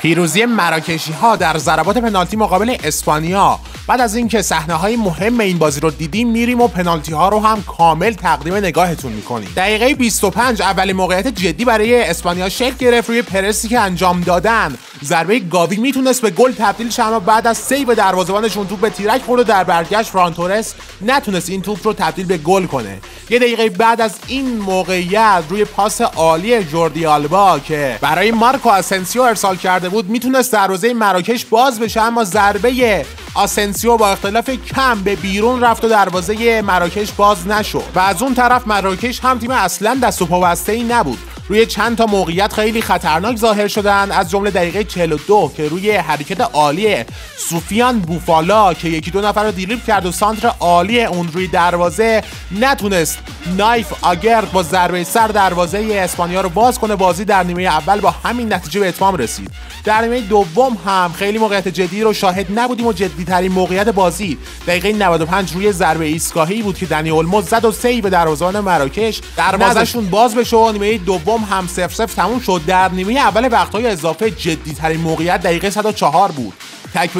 پیروزی مراکشی ها در ضربات پنالتی مقابل اسپانیا. بعد از اینکه صحنه های مهم این بازی رو دیدیم میریم و پنالتی ها رو هم کامل تقدیم نگاهتون می‌کنیم. دقیقه 25 اولین موقعیت جدی برای اسپانیا شکل گرفت روی پرسی که انجام دادن. ضربه گاوی می‌تونست به گل تبدیل شه اما بعد از save دروازه‌بانشون توپ به تیرک خورد و در برگشت فران تورس نتونست این توپ رو تبدیل به گل کنه. یه دقیقه بعد از این موقعیت روی پاس عالی جوردی آلبا که برای مارکو آسنسیو ارسال کرده بود می‌تونست دروازه مراکش باز بشه اما ضربه آسنسیو با اختلاف کم به بیرون رفت و دروازه مراکش باز نشد و از اون طرف مراکش هم تیم اصلا دست و پا ای نبود. روی چند تا موقعیت خیلی خطرناک ظاهر شدن از جمله دقیقه 42 که روی حرکت عالی سوفیان بوفالا که یکی دو نفر رو دیریب کرد و سانتر عالی اون روی دروازه نتونست نایف آگرد با ضربه سر دروازه اسپانیا رو باز کنه. بازی در نیمه اول با همین نتیجه به اتمام رسید. در نیمه دوم هم خیلی موقعیت جدی رو شاهد نبودیم و جدی ترین موقعیت بازی دقیقه 95 روی ضربه ایستگاهی بود که دنی اولمو زد و save دروازه‌بان مراکش دروازه‌شون باز بشه و نیمه دوم هم 0 0 تموم شد. در نیمه اول وقت‌های اضافه جدی ترین موقعیت دقیقه 104 بود. تک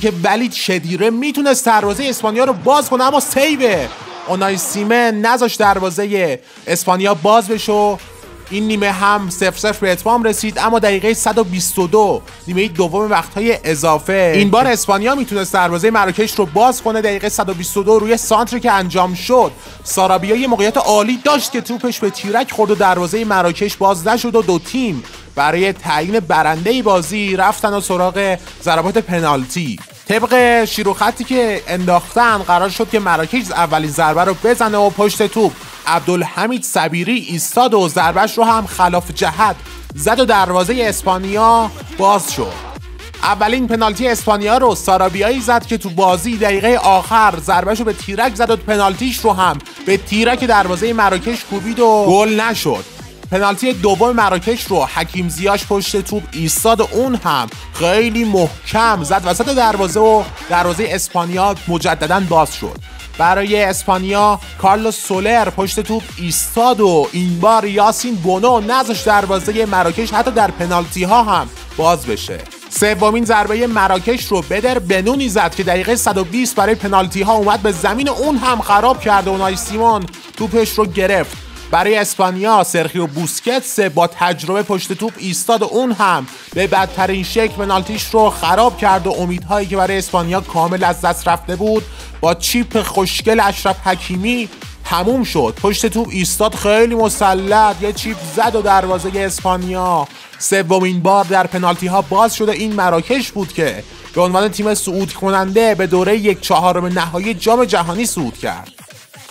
که ولید شدیره می‌تونست دروازه اسپانیا رو باز کنه اما save اونای سیمون نذاش دروازه اسپانیا باز بشه این نیمه هم 0 0 به اتمام رسید اما دقیقه 122 نیمه دوم وقتهای اضافه. این بار اسپانیا می‌تونست دروازه مراکش رو باز کنه. دقیقه 122 روی سانتر که انجام شد. سارابیا یه موقعیت عالی داشت که توپش به تیرک خورد و دروازه مراکش باز نشد و دو تیم برای تعیین برنده بازی رفتن و سراغ ضربات پنالتی. طبق شیروخطی که انداختن قرار شد که مراکش اولین ضربه رو بزنه و پشت توپ. عبدالحمید صبیری ایستاد و ضربش رو هم خلاف جهت زد و دروازه اسپانیا باز شد. اولین پنالتی اسپانیا رو سارابیایی زد که تو بازی دقیقه آخر ضربش رو به تیرک زد و پنالتیش رو هم به تیرک دروازه مراکش کوبید و گل نشد. پنالتی دوم مراکش رو حکیم زیاش پشت توپ ایستاد. اون هم خیلی محکم زد وسط دروازه و دروازه اسپانیا مجددا باز شد. برای اسپانیا کارلوس سولر پشت توپ ایستاد و این بار یاسین بونو نذاش دروازه مراکش حتی در پنالتی ها هم باز بشه. سومین ضربه مراکش رو بدر بنونی زد که دقیقه 120 برای پنالتی ها اومد به زمین. اون هم خراب کرد و اونای سیمون توپش رو گرفت. برای اسپانیا سرخیو بوسکتس با تجربه پشت توپ ایستاد و اون هم به بدترین شکل پنالتیش رو خراب کرد و امیدهایی که برای اسپانیا کامل از دست رفته بود با چیپ خوشگل اشرف حکیمی تموم شد. پشت توپ ایستاد خیلی مسلط یه چیپ زد و دروازه اسپانیا. سومین بار در پنالتی ها باز شده این مراکش بود که به عنوان تیم صعود کننده به دوره یک چهارم نهایی جام جهانی صعود کرد.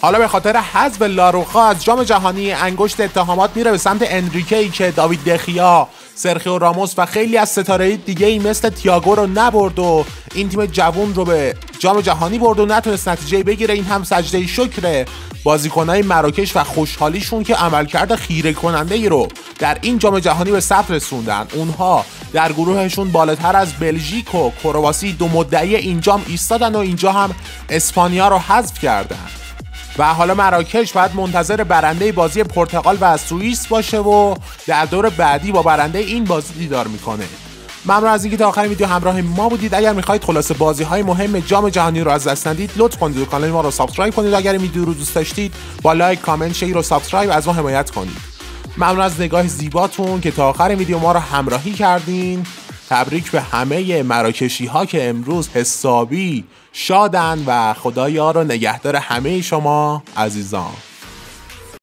حالا به خاطر حذف لاروخا از جام جهانی انگشت اتهامات میره به سمت انریکی که داوید دخیا سرخیو راموس و خیلی از ستاره دیگه ای مثل تیاگو رو نبرد و این تیم جوون رو به جام جهانی برد و نتونست نتیجه بگیره. این هم سجده شکره. بازیکنهای مراکش و خوشحالیشون که عملکرد خیره کننده ای رو در این جام جهانی به ثبت رسوندن. اونها در گروهشون بالاتر از بلژیک و کرواسی دو مدعی این جام ایستادن و اینجا هم اسپانیا رو حذف کردن. و حالا مراکش باید منتظر برنده بازی پرتغال و سوئیس باشه و در دور بعدی با برنده این بازی دیدار می‌کنه. ممنون از اینکه تا آخر ویدیو همراه ما بودید. اگر می‌خواهید خلاصه بازی های مهم جام جهانی رو از دست ندید لطف کنید و کانال ما رو subscribe کنید. اگر این ویدیو رو دوست داشتید با like comment share و subscribe از ما حمایت کنید. ممنون از نگاه زیباتون که تا آخر ویدیو ما رو همراهی کردین. تبریک به همه مراکشی ها که امروز حسابی شادن و خدا یار و نگهدار همه شما عزیزان.